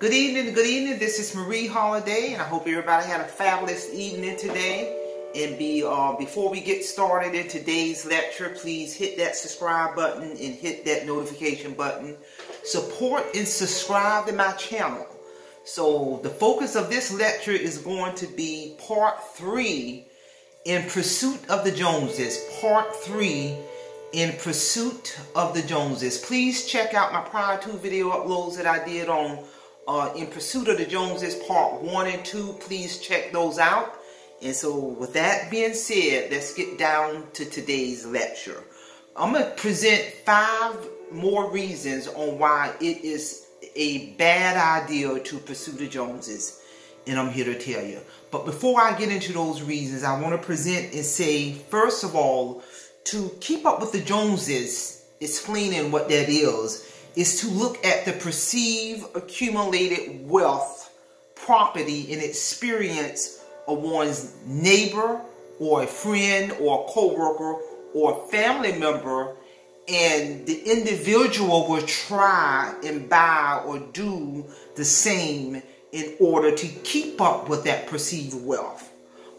Good evening, good evening. This is Marie Holliday, and I hope everybody had a fabulous evening today. And be uh, before we get started in today's lecture, please hit that subscribe button and hit that notification button. Support and subscribe to my channel. So the focus of this lecture is going to be part three in pursuit of the Joneses. Part three in pursuit of the Joneses. Please check out my prior two video uploads that I did on uh, in pursuit of the Joneses part one and two. Please check those out. And so with that being said, let's get down to today's lecture. I'm going to present five more reasons on why it is a bad idea to pursue the Joneses. And I'm here to tell you. But before I get into those reasons, I want to present and say, first of all, to keep up with the Joneses, explaining what that is, is to look at the perceived accumulated wealth, property, and experience of one's neighbor or a friend or a co-worker or a family member and the individual will try and buy or do the same in order to keep up with that perceived wealth.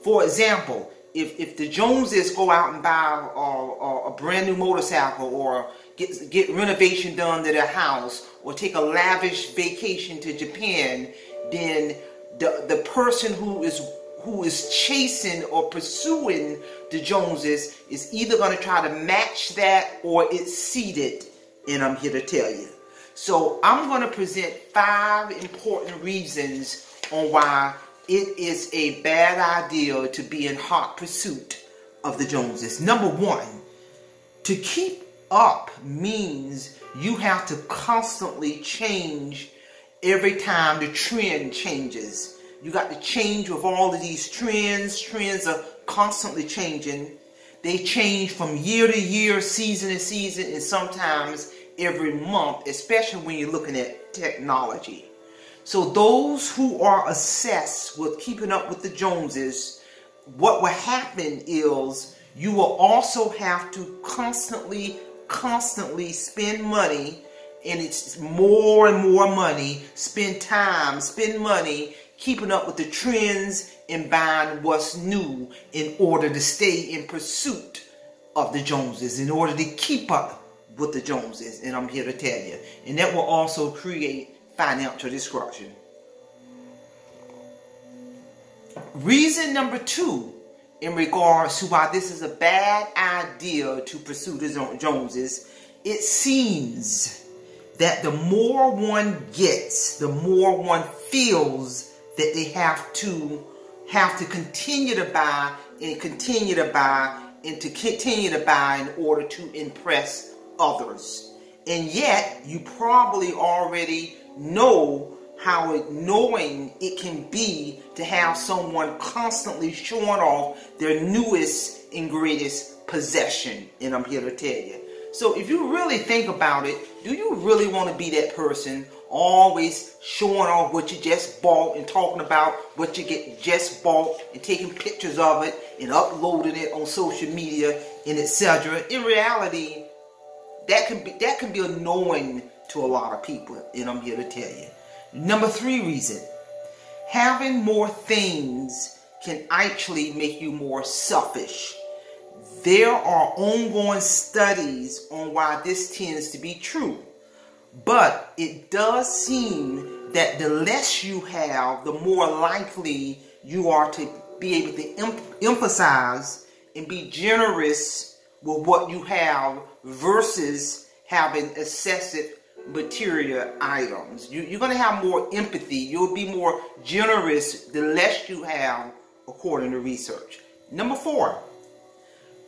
For example, if, if the Joneses go out and buy a, a, a brand new motorcycle or get, get renovation done to their house or take a lavish vacation to Japan, then the, the person who is who is chasing or pursuing the Joneses is either going to try to match that or exceed it. And I'm here to tell you. So I'm going to present five important reasons on why it is a bad idea to be in hot pursuit of the Joneses. Number one, to keep up means you have to constantly change every time the trend changes. You got to change with all of these trends. Trends are constantly changing. They change from year to year, season to season, and sometimes every month, especially when you're looking at technology. So those who are obsessed with keeping up with the Joneses, what will happen is you will also have to constantly constantly spend money and it's more and more money, spend time, spend money, keeping up with the trends and buying what's new in order to stay in pursuit of the Joneses, in order to keep up with the Joneses. And I'm here to tell you. And that will also create financial destruction. Reason number two in regards to why this is a bad idea to pursue the Joneses, it seems that the more one gets, the more one feels that they have to have to continue to buy and continue to buy and to continue to buy in order to impress others. And yet, you probably already know how annoying it can be to have someone constantly showing off their newest and greatest possession. And I'm here to tell you. So if you really think about it, do you really want to be that person always showing off what you just bought and talking about what you get just bought and taking pictures of it and uploading it on social media and etc. In reality, that can be that can be annoying to a lot of people, and I'm here to tell you. Number three reason, having more things can actually make you more selfish. There are ongoing studies on why this tends to be true. But it does seem that the less you have, the more likely you are to be able to em emphasize and be generous with what you have versus having excessive material items. You, you're going to have more empathy. You'll be more generous the less you have, according to research. Number four,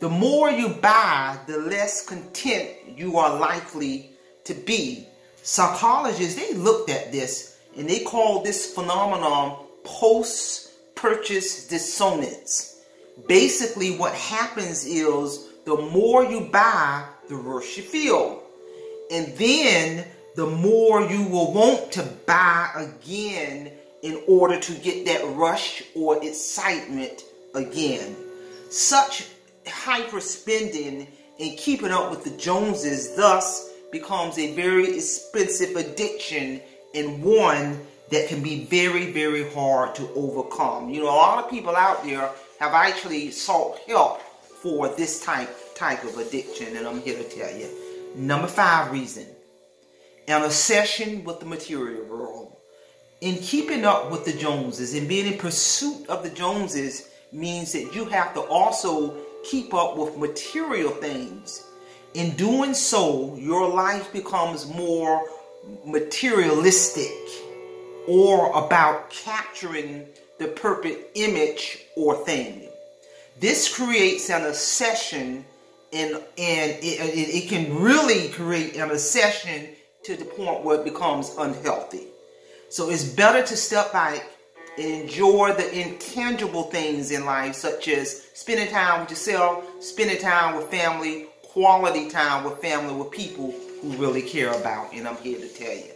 the more you buy, the less content you are likely to be. Psychologists, they looked at this and they call this phenomenon post-purchase dissonance. Basically, what happens is the more you buy, the worse you feel. And then the more you will want to buy again in order to get that rush or excitement again. Such hyper spending and keeping up with the Joneses thus becomes a very expensive addiction and one that can be very, very hard to overcome. You know, a lot of people out there have actually sought help for this type type of addiction, and I'm here to tell you. Number five reason, an obsession with the material world. In keeping up with the Joneses and being in pursuit of the Joneses means that you have to also keep up with material things. In doing so, your life becomes more materialistic or about capturing the perfect image or thing. This creates an obsession and, and it, it, can really create an obsession to the point where it becomes unhealthy. So it's better to step back and enjoy the intangible things in life, such as spending time with yourself, spending time with family, quality time with family, with people who really care about. And I'm here to tell you.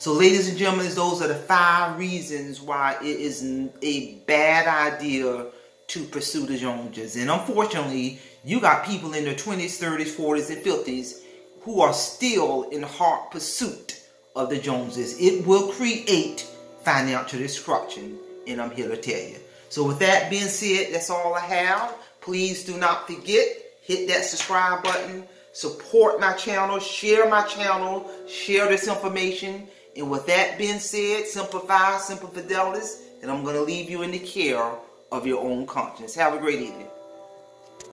So, ladies and gentlemen, those are the five reasons why it is a bad idea to pursue the Joneses. And unfortunately, you got people in their 20s, 30s, 40s, and 50s who are still in hot pursuit of the Joneses. It will create financial destruction, and I'm here to tell you. So, with that being said, that's all I have. Please do not forget, hit that subscribe button, support my channel, share my channel, share this information and with that being said, simplify, simple fidelis, and I'm going to leave you in the care of your own conscience. Have a great evening.